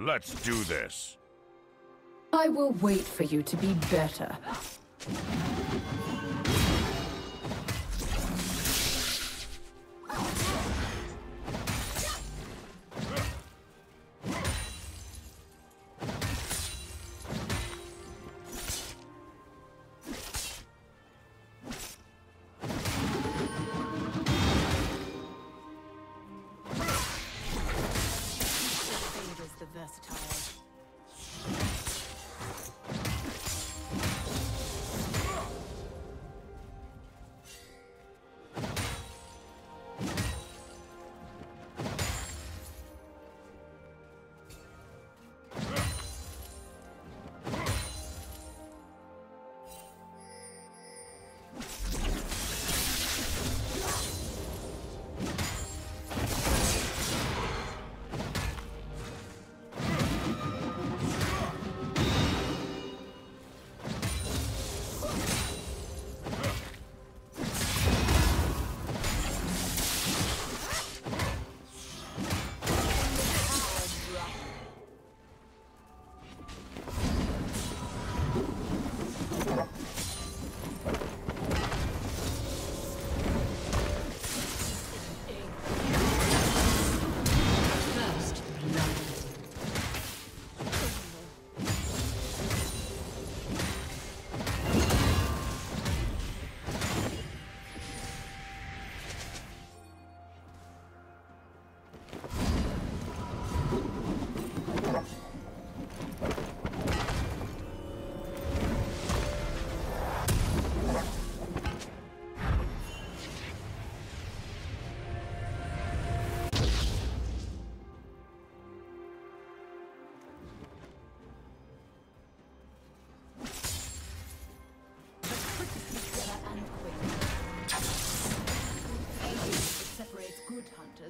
Let's do this. I will wait for you to be better.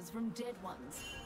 From dead ones.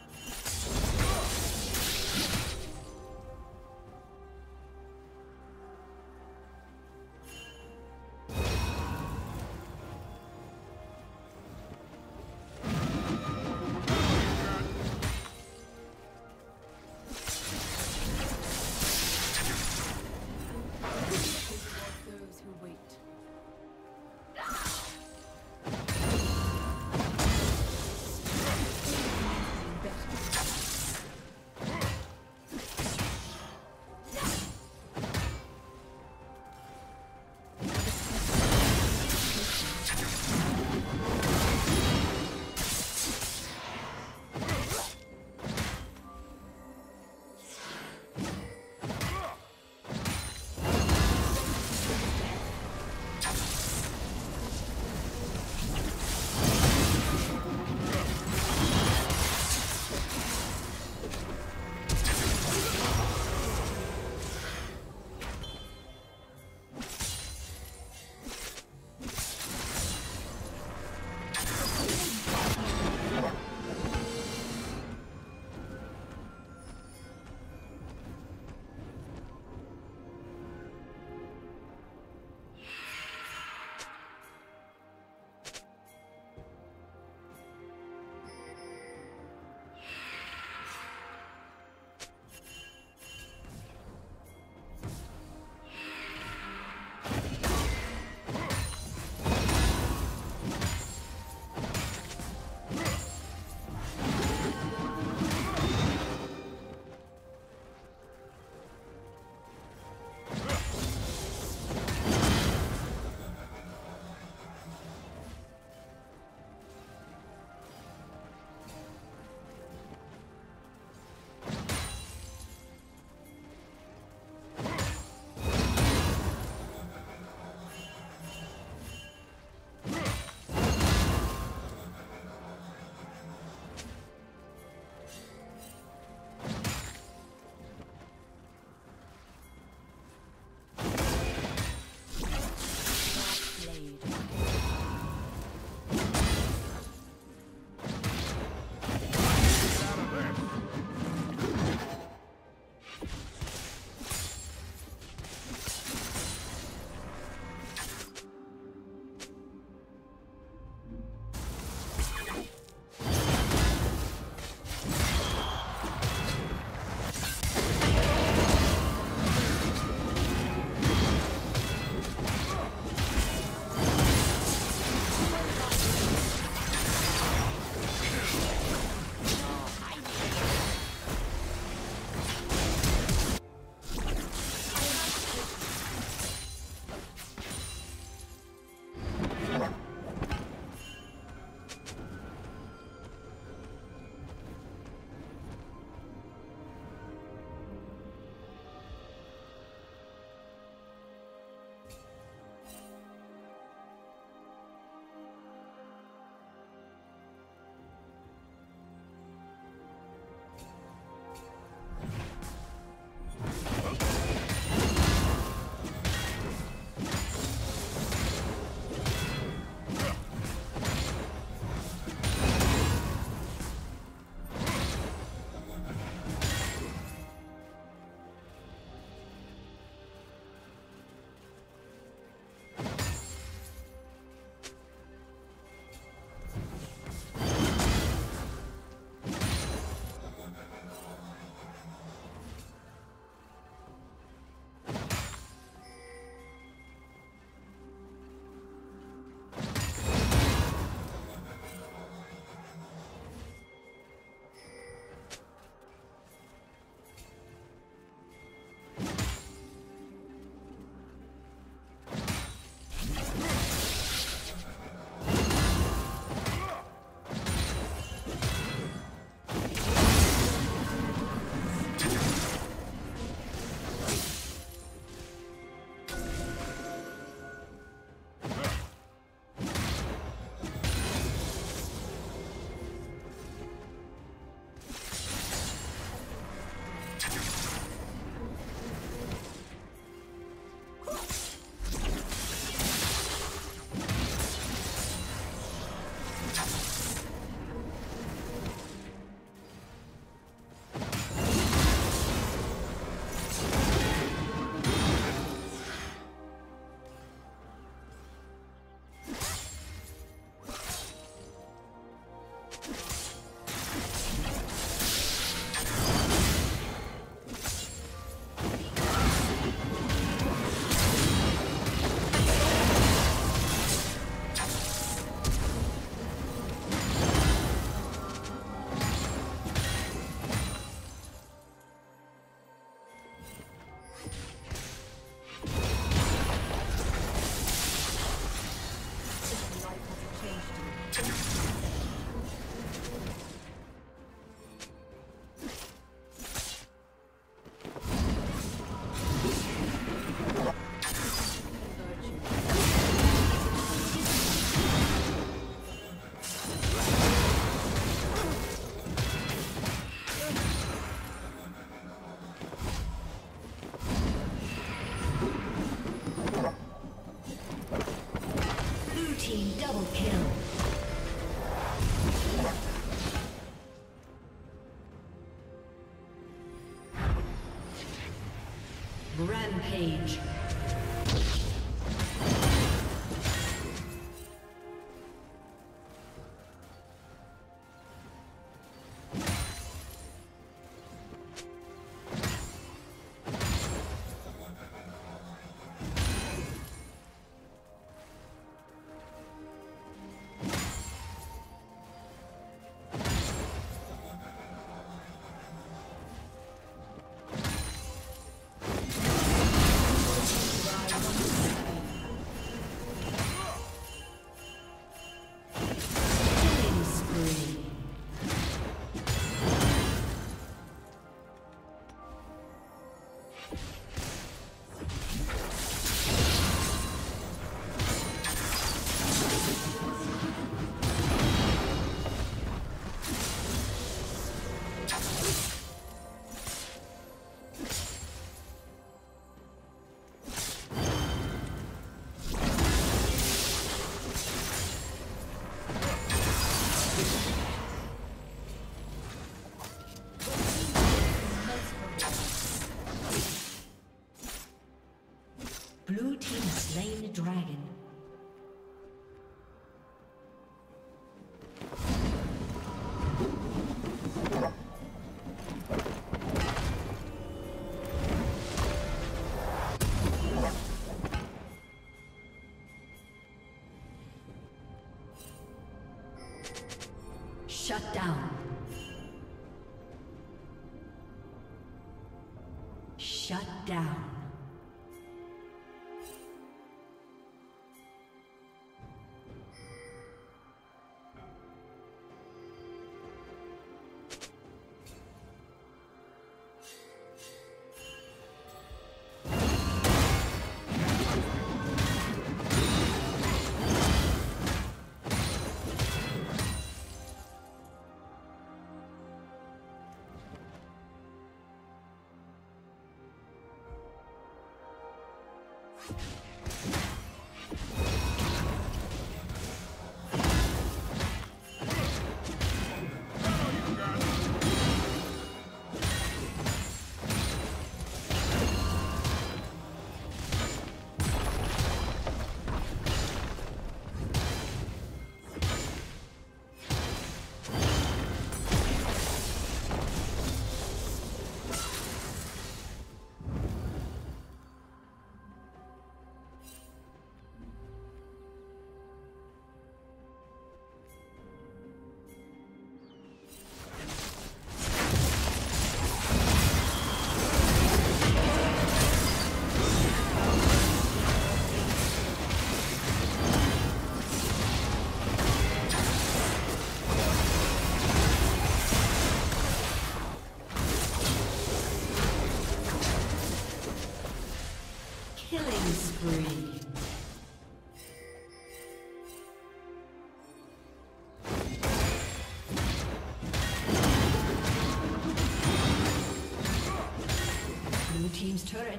Take it.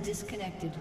Disconnected.